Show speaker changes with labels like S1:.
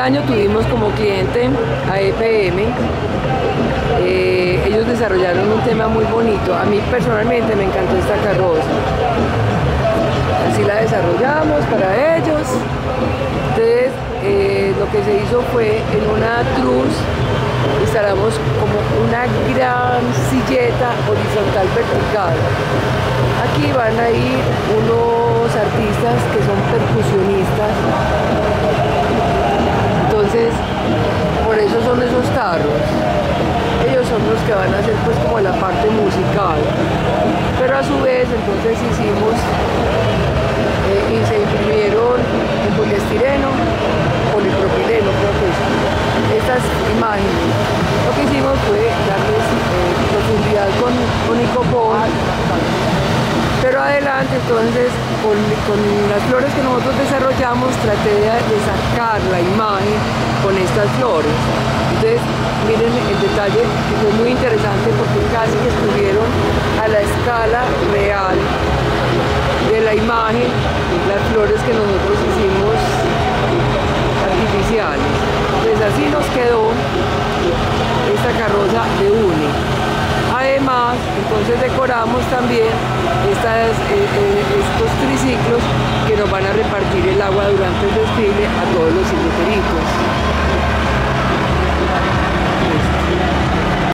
S1: año tuvimos como cliente a EPM. Eh, ellos desarrollaron un tema muy bonito. A mí personalmente me encantó esta carroza. Así la desarrollamos para ellos. Entonces, eh, lo que se hizo fue en una cruz instalamos como una gran silleta horizontal vertical. Aquí van a ir unos artistas que son percusionistas. Entonces, por eso son esos tarros. Ellos son los van a hacer pues como la parte musical. Pero a su vez entonces hicimos eh, y se imprimieron en poliestireno, polipropileno creo que es estas imágenes. Lo que hicimos fue darles eh, profundidad con, con pero adelante entonces con, con, las flores que nosotros desarrollamos traté de, de, sacar la imagen con estas flores. Entonces miren el detalle que fue muy interesante porque casi que estuvieron a la escala real de la imagen las flores que nosotros hicimos artificiales. Entonces así nos quedó esta carroza de UNE. Además, entonces decoramos también estas, eh, eh, estos triciclos que nos van a repartir el agua durante el desfile a todos los circuitos.